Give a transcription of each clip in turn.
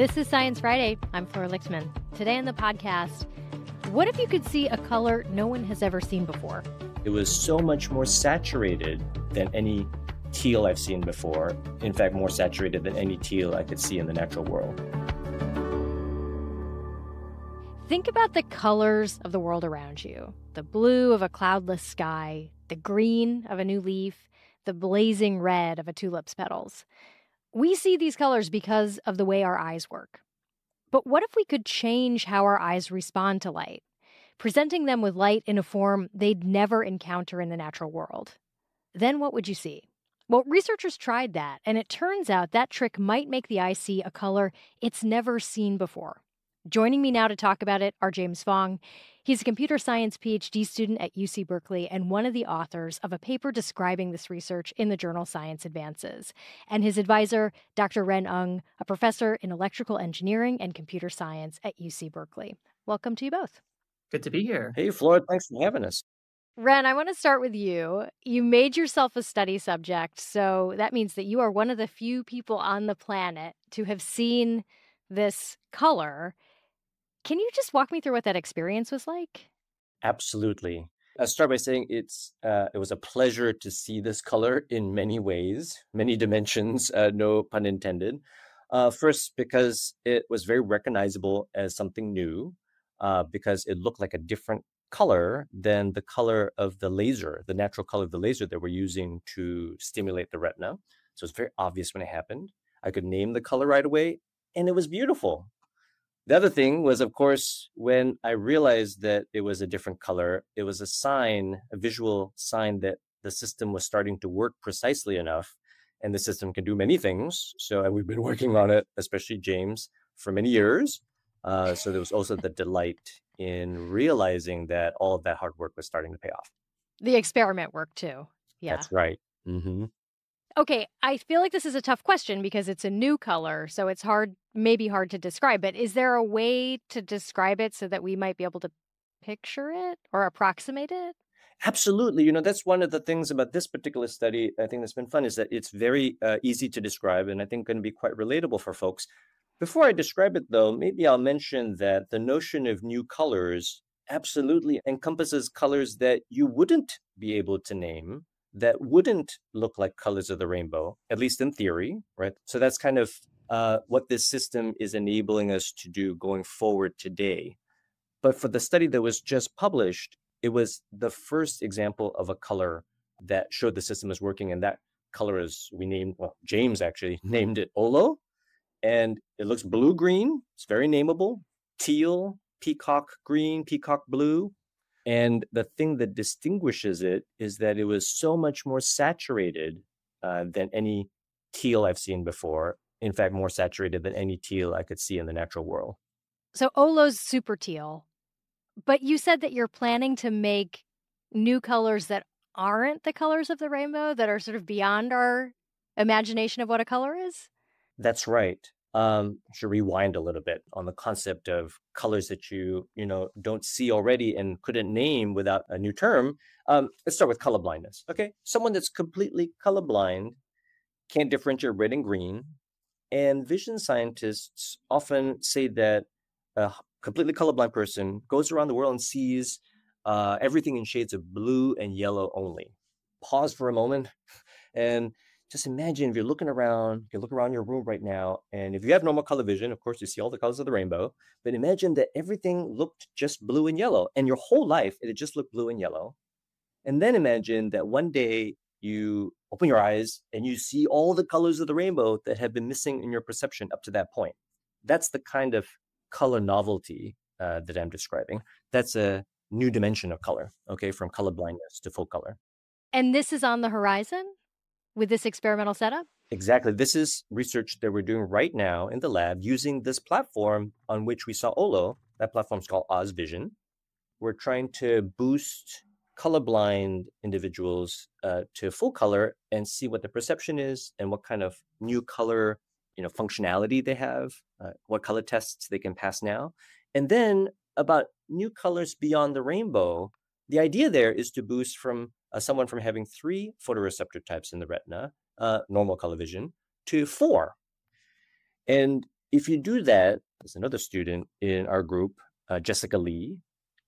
This is Science Friday. I'm Flora Lichtman. Today on the podcast, what if you could see a color no one has ever seen before? It was so much more saturated than any teal I've seen before. In fact, more saturated than any teal I could see in the natural world. Think about the colors of the world around you the blue of a cloudless sky, the green of a new leaf, the blazing red of a tulip's petals. We see these colors because of the way our eyes work. But what if we could change how our eyes respond to light, presenting them with light in a form they'd never encounter in the natural world? Then what would you see? Well, researchers tried that, and it turns out that trick might make the eye see a color it's never seen before. Joining me now to talk about it are James Fong. He's a computer science PhD student at UC Berkeley and one of the authors of a paper describing this research in the journal Science Advances. And his advisor, Dr. Ren Ng, a professor in electrical engineering and computer science at UC Berkeley. Welcome to you both. Good to be here. Hey, Flora, thanks for having us. Ren, I want to start with you. You made yourself a study subject, so that means that you are one of the few people on the planet to have seen this color. Can you just walk me through what that experience was like? Absolutely. I'll start by saying it's uh, it was a pleasure to see this color in many ways, many dimensions, uh, no pun intended. Uh, first, because it was very recognizable as something new, uh, because it looked like a different color than the color of the laser, the natural color of the laser that we're using to stimulate the retina. So it's very obvious when it happened. I could name the color right away, and it was beautiful. The other thing was, of course, when I realized that it was a different color, it was a sign, a visual sign that the system was starting to work precisely enough. And the system can do many things. So and we've been working on it, especially James, for many years. Uh, so there was also the delight in realizing that all of that hard work was starting to pay off. The experiment work, too. Yeah. That's right. Mm-hmm. Okay, I feel like this is a tough question because it's a new color, so it's hard, maybe hard to describe. But is there a way to describe it so that we might be able to picture it or approximate it? Absolutely. You know, that's one of the things about this particular study. I think that's been fun is that it's very uh, easy to describe and I think going to be quite relatable for folks. Before I describe it, though, maybe I'll mention that the notion of new colors absolutely encompasses colors that you wouldn't be able to name that wouldn't look like colors of the rainbow, at least in theory, right? So that's kind of uh, what this system is enabling us to do going forward today. But for the study that was just published, it was the first example of a color that showed the system is working. And that color is, we named, well, James actually named it Olo. And it looks blue green. It's very nameable. Teal, peacock green, peacock blue. And the thing that distinguishes it is that it was so much more saturated uh, than any teal I've seen before. In fact, more saturated than any teal I could see in the natural world. So Olo's super teal. But you said that you're planning to make new colors that aren't the colors of the rainbow, that are sort of beyond our imagination of what a color is? That's right um should rewind a little bit on the concept of colors that you you know don't see already and couldn't name without a new term um let's start with color blindness okay? Someone that's completely colorblind can't differentiate red and green and vision scientists often say that a completely colorblind person goes around the world and sees uh, everything in shades of blue and yellow only. Pause for a moment and just imagine if you're looking around, you look around your room right now, and if you have normal color vision, of course, you see all the colors of the rainbow. But imagine that everything looked just blue and yellow, and your whole life it just looked blue and yellow. And then imagine that one day you open your eyes and you see all the colors of the rainbow that have been missing in your perception up to that point. That's the kind of color novelty uh, that I'm describing. That's a new dimension of color, okay, from color blindness to full color. And this is on the horizon? With this experimental setup? Exactly. This is research that we're doing right now in the lab using this platform on which we saw Olo. That platform is called OzVision. We're trying to boost colorblind individuals uh, to full color and see what the perception is and what kind of new color you know functionality they have uh, what color tests they can pass now and then about new colors beyond the rainbow the idea there is to boost from uh, someone from having three photoreceptor types in the retina, uh, normal color vision, to four. And if you do that, there's another student in our group, uh, Jessica Lee.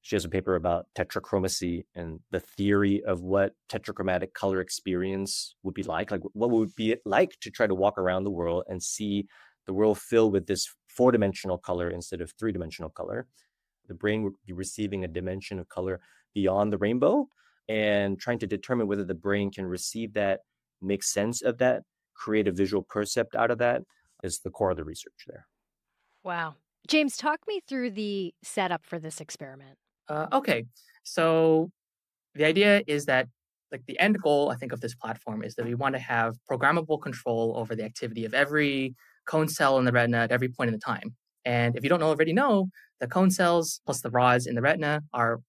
She has a paper about tetrachromacy and the theory of what tetrachromatic color experience would be like. Like, what would be it like to try to walk around the world and see the world filled with this four dimensional color instead of three dimensional color? The brain would be receiving a dimension of color beyond the rainbow and trying to determine whether the brain can receive that, make sense of that, create a visual percept out of that is the core of the research there. Wow. James, talk me through the setup for this experiment. Uh, okay. So the idea is that like the end goal, I think, of this platform is that we want to have programmable control over the activity of every cone cell in the retina at every point in the time. And if you don't already know, the cone cells plus the rods in the retina are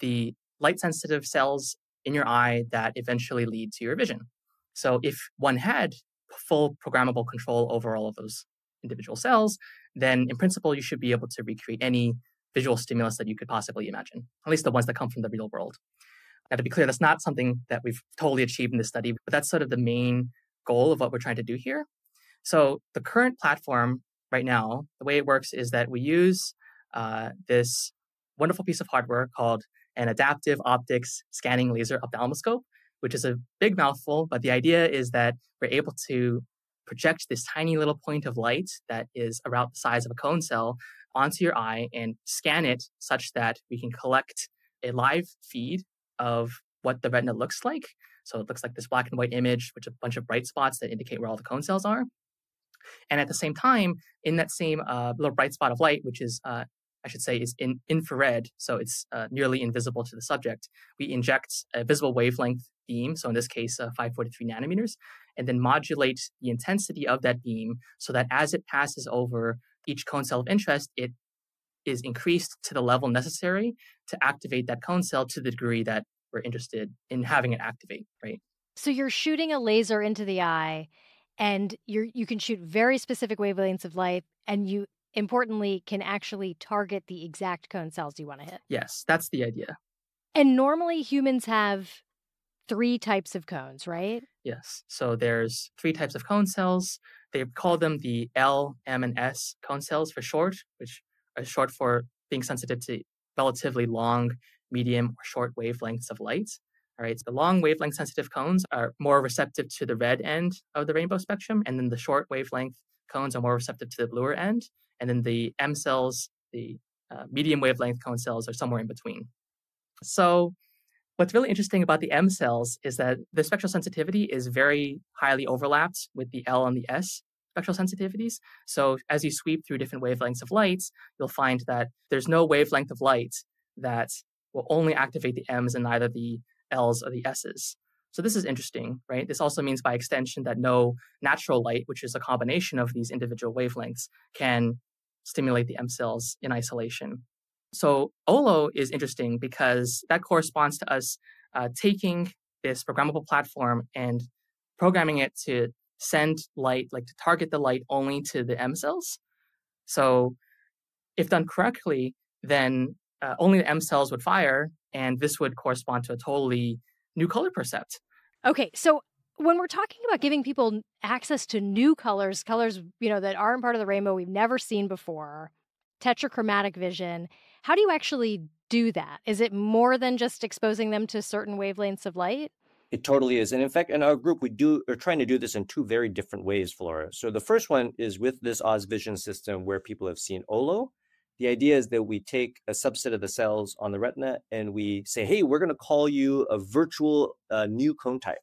the light sensitive cells in your eye that eventually lead to your vision. So if one had full programmable control over all of those individual cells, then in principle, you should be able to recreate any visual stimulus that you could possibly imagine, at least the ones that come from the real world. Now, to be clear, that's not something that we've totally achieved in this study, but that's sort of the main goal of what we're trying to do here. So, the current platform right now, the way it works is that we use uh, this wonderful piece of hardware called an adaptive optics scanning laser ophthalmoscope, which is a big mouthful, but the idea is that we're able to project this tiny little point of light that is about the size of a cone cell onto your eye and scan it such that we can collect a live feed of what the retina looks like. So it looks like this black and white image which a bunch of bright spots that indicate where all the cone cells are. And at the same time, in that same uh, little bright spot of light, which is uh, I should say, is in infrared, so it's uh, nearly invisible to the subject. We inject a visible wavelength beam, so in this case, uh, 543 nanometers, and then modulate the intensity of that beam so that as it passes over each cone cell of interest, it is increased to the level necessary to activate that cone cell to the degree that we're interested in having it activate, right? So you're shooting a laser into the eye and you you can shoot very specific wavelengths of light and you importantly can actually target the exact cone cells you want to hit. Yes, that's the idea. And normally humans have three types of cones, right? Yes. So there's three types of cone cells. They call them the L, M, and S cone cells for short, which are short for being sensitive to relatively long, medium, or short wavelengths of light. All right. So the long wavelength sensitive cones are more receptive to the red end of the rainbow spectrum, and then the short wavelength cones are more receptive to the bluer end. And then the M cells, the uh, medium wavelength cone cells, are somewhere in between. So, what's really interesting about the M cells is that the spectral sensitivity is very highly overlapped with the L and the S spectral sensitivities. So, as you sweep through different wavelengths of light, you'll find that there's no wavelength of light that will only activate the M's and neither the L's or the S's. So this is interesting, right? This also means by extension that no natural light, which is a combination of these individual wavelengths, can stimulate the M cells in isolation. So OLO is interesting because that corresponds to us uh, taking this programmable platform and programming it to send light, like to target the light only to the M cells. So if done correctly, then uh, only the M cells would fire, and this would correspond to a totally new color percept. Okay, so when we're talking about giving people access to new colors, colors, you know, that aren't part of the rainbow we've never seen before, tetrachromatic vision, how do you actually do that? Is it more than just exposing them to certain wavelengths of light? It totally is. And in fact, in our group, we do are trying to do this in two very different ways, Flora. So the first one is with this Oz Vision system where people have seen OLO. The idea is that we take a subset of the cells on the retina and we say, hey, we're going to call you a virtual uh, new cone type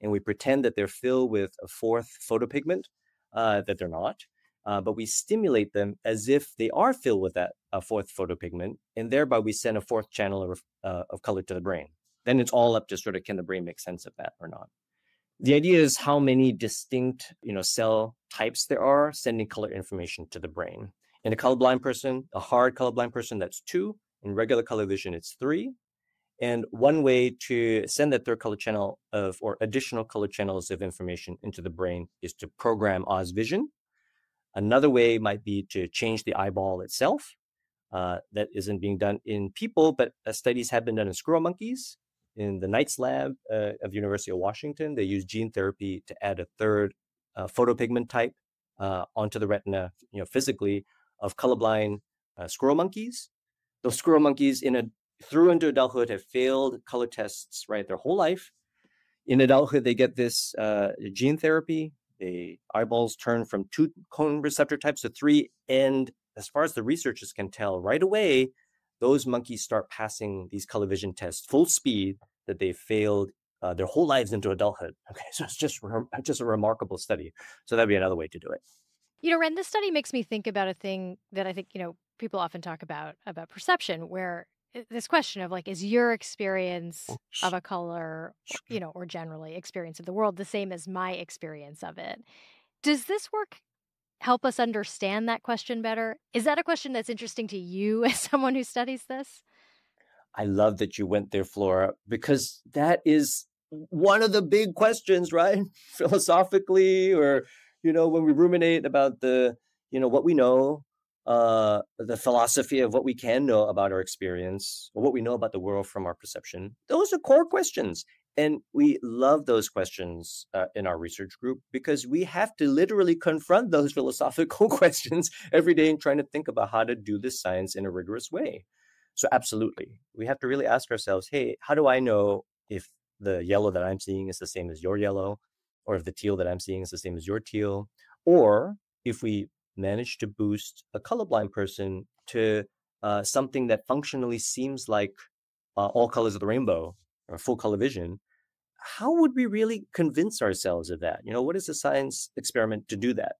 and we pretend that they're filled with a fourth photopigment uh, that they're not. Uh, but we stimulate them as if they are filled with that uh, fourth photopigment, and thereby we send a fourth channel of, uh, of color to the brain. Then it's all up to sort of can the brain make sense of that or not. The idea is how many distinct, you know, cell types there are sending color information to the brain. In a colorblind person, a hard colorblind person, that's two. In regular color vision, it's three. And one way to send that third color channel of or additional color channels of information into the brain is to program Oz vision. Another way might be to change the eyeball itself. Uh, that isn't being done in people, but uh, studies have been done in squirrel monkeys. In the Neitz lab uh, of University of Washington, they use gene therapy to add a third uh, photopigment type uh, onto the retina, you know, physically of colorblind uh, squirrel monkeys. Those squirrel monkeys in a through into adulthood have failed color tests right their whole life. In adulthood, they get this uh, gene therapy. The eyeballs turn from two cone receptor types to three, and as far as the researchers can tell, right away, those monkeys start passing these color vision tests full speed that they failed uh, their whole lives into adulthood. Okay, so it's just re- just a remarkable study. So that'd be another way to do it. You know, Ren, this study makes me think about a thing that I think you know people often talk about about perception, where Eh, this question of like, is your experience oh, of a color, you know, or generally experience of the world the same as my experience of it? Does this work help us understand that question better? Is that a question that's interesting to you as someone who studies this? I love that you went there, Flora, because that is one of the big questions, right? Philosophically, or you know, when we ruminate about the, you know, what we know, uh, the philosophy of what we can know about our experience, or what we know about the world from our perception. Those are core questions. And we love those questions uh, in our research group because we have to literally confront those philosophical questions every day and trying to think about how to do this science in a rigorous way. So, absolutely, we have to really ask ourselves hey, how do I know if the yellow that I'm seeing is the same as your yellow, or if the teal that I'm seeing is the same as your teal, or if we manage to boost a colorblind person to uh, something that functionally seems like uh, all colors of the rainbow or full color vision, how would we really convince ourselves of that? You know, what is a science experiment to do that?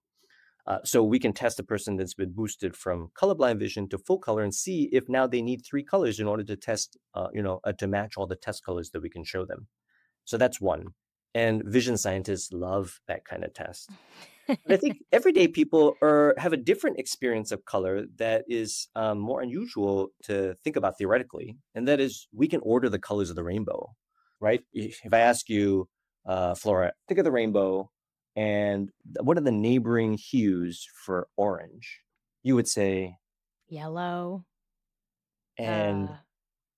Uh, so we can test a person that's been boosted from colorblind vision to full color and see if now they need three colors in order to test, uh, you know, uh, to match all the test colors that we can show them. So that's one. And vision scientists love that kind of test. I think everyday people are have a different experience of color that is um, more unusual to think about theoretically, and that is we can order the colors of the rainbow, right? If I ask you, uh, Flora, think of the rainbow, and what are the neighboring hues for orange? You would say yellow and uh,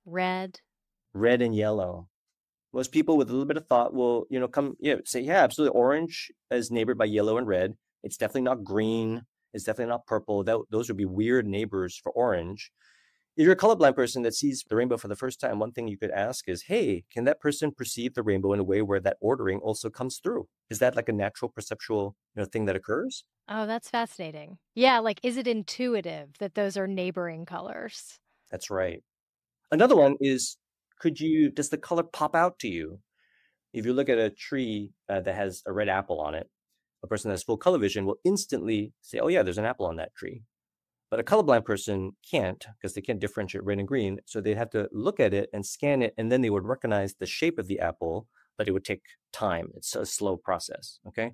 red, red and yellow most people with a little bit of thought will, you know, come, yeah, say, yeah, absolutely. Orange is neighbored by yellow and red. It's definitely not green. It's definitely not purple. That, those would be weird neighbors for orange. If you're a colorblind person that sees the rainbow for the first time, one thing you could ask is, hey, can that person perceive the rainbow in a way where that ordering also comes through? Is that like a natural perceptual you know, thing that occurs? Oh, that's fascinating. Yeah, like is it intuitive that those are neighboring colors? That's right. Another one is could you does the color pop out to you? If you look at a tree uh, that has a red apple on it a person that has full color vision will instantly say oh yeah there's an apple on that tree. But a colorblind person can't because they can't differentiate red and green so they'd have to look at it and scan it and then they would recognize the shape of the apple but it would take time. It's a slow process okay?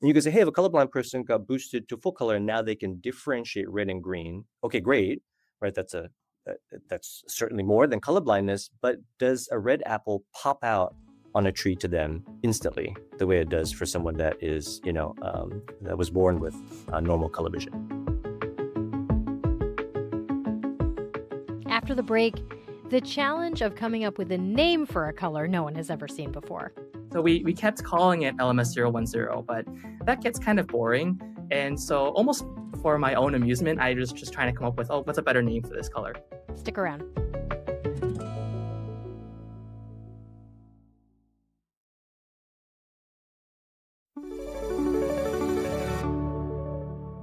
And you can say hey if a colorblind person got boosted to full color and now they can differentiate red and green. Okay great right? That's a Uh, uh, that's certainly more than colorblindness, but does a red apple pop out on a tree to them instantly the way it does for someone that is, you know, um, that was born with a normal color vision? After the break, the challenge of coming up with a name for a color no one has ever seen before. So we, we kept calling it LMS010, but that gets kind of boring. And so almost for my own amusement, I was just trying to come up with, oh, what's a better name for this color? Stick around.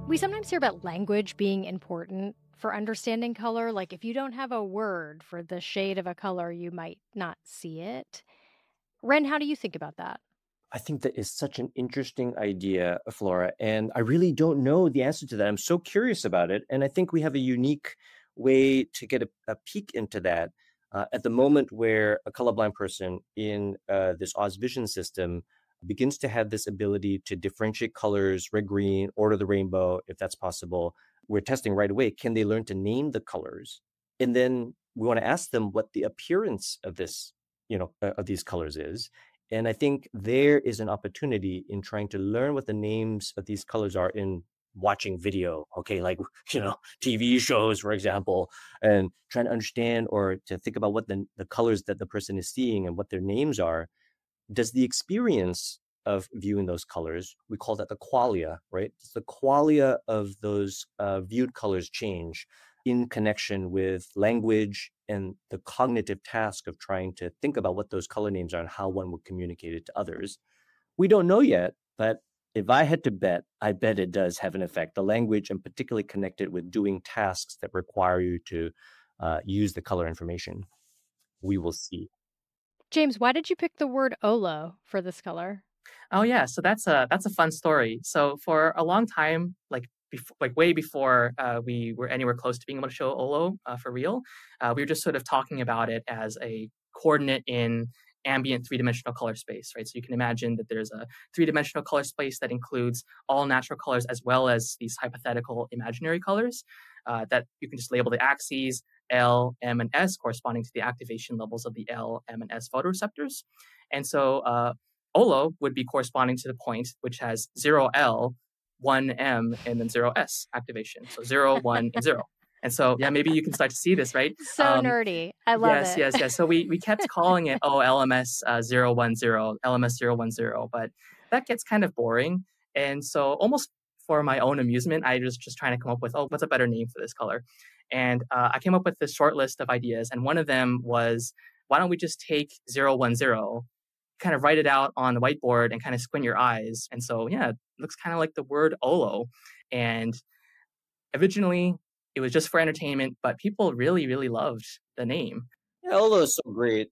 We sometimes hear about language being important for understanding color. Like if you don't have a word for the shade of a color, you might not see it. Ren, how do you think about that? I think that is such an interesting idea, Flora. And I really don't know the answer to that. I'm so curious about it. And I think we have a unique way to get a, a peek into that uh, at the moment where a colorblind person in uh, this Oz Vision system begins to have this ability to differentiate colors, red, green, order the rainbow, if that's possible. We're testing right away. Can they learn to name the colors? And then we want to ask them what the appearance of this, you know, uh, of these colors is. And I think there is an opportunity in trying to learn what the names of these colors are in watching video, okay, like, you know, TV shows, for example, and trying to understand or to think about what the, the colors that the person is seeing and what their names are. Does the experience of viewing those colors. We call that the qualia, right? Does the qualia of those uh, viewed colors change in connection with language and the cognitive task of trying to think about what those color names are and how one would communicate it to others? We don't know yet, but if I had to bet, I bet it does have an effect. The language, and particularly connected with doing tasks that require you to uh, use the color information. We will see. James, why did you pick the word Olo for this color? Oh yeah, so that's a that's a fun story. So for a long time, like before, like way before uh, we were anywhere close to being able to show Olo uh, for real, uh, we were just sort of talking about it as a coordinate in ambient three-dimensional color space, right? So you can imagine that there's a three-dimensional color space that includes all natural colors as well as these hypothetical imaginary colors uh, that you can just label the axes L, M, and S corresponding to the activation levels of the L, M, and S photoreceptors. And so uh, OLO would be corresponding to the point which has 0L, 1M, and then zero S activation. So zero, one, and 0. And so, yeah, maybe you can start to see this, right? So um, nerdy. I love yes, it. Yes, yes, yes. So we, we kept calling it, oh, LMS uh, 010, LMS 010, but that gets kind of boring. And so, almost for my own amusement, I was just trying to come up with, oh, what's a better name for this color? And uh, I came up with this short list of ideas. And one of them was, why don't we just take 010, kind of write it out on the whiteboard and kind of squint your eyes? And so, yeah, it looks kind of like the word OLO. And originally, it was just for entertainment, but people really, really loved the name. Is so great.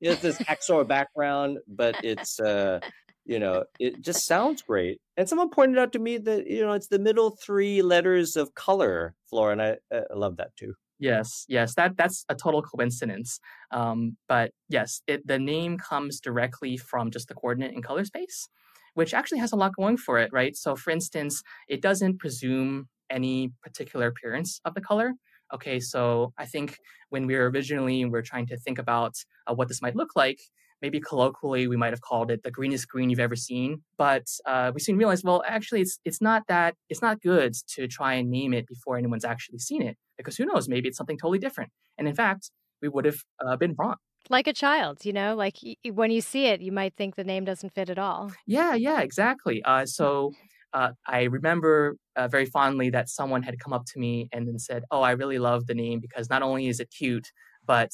It's this XOR background, but it's uh you know, it just sounds great. And someone pointed out to me that you know it's the middle three letters of color, Flora, and I, I love that too. Yes, yes, that that's a total coincidence. Um, but yes, it, the name comes directly from just the coordinate in color space, which actually has a lot going for it, right? So, for instance, it doesn't presume any particular appearance of the color. Okay, so I think when we were originally we are trying to think about uh, what this might look like, maybe colloquially we might have called it the greenest green you've ever seen. But uh, we soon realized, well, actually, it's it's not that it's not good to try and name it before anyone's actually seen it because who knows, maybe it's something totally different. And in fact, we would have uh, been wrong. Like a child, you know, like y- when you see it, you might think the name doesn't fit at all. Yeah, yeah, exactly. Uh, so uh, I remember uh, very fondly that someone had come up to me and then said, "Oh, I really love the name because not only is it cute, but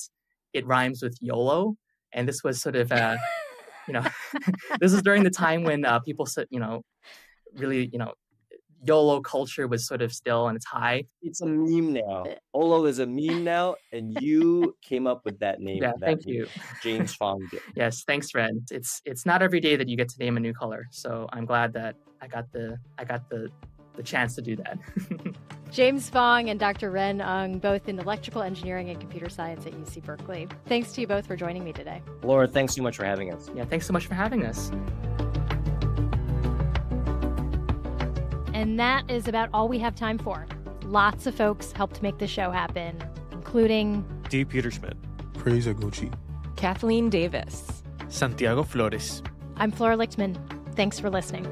it rhymes with YOLO." And this was sort of, uh, you know, this is during the time when uh, people said, you know, really, you know, YOLO culture was sort of still on its high. It's a meme now. Eh. Olo is a meme now, and you came up with that name. Yeah, that thank name. you, James Fong. yes, thanks, Ren. It's it's not every day that you get to name a new color, so I'm glad that I got the I got the the chance to do that. James Fong and Dr. Ren Ng, both in electrical engineering and computer science at UC Berkeley. Thanks to you both for joining me today. Flora, thanks so much for having us. Yeah, thanks so much for having us. And that is about all we have time for. Lots of folks helped make the show happen, including D. Peterschmidt, Praise Aguchi, Kathleen Davis, Santiago Flores. I'm Flora Lichtman. Thanks for listening.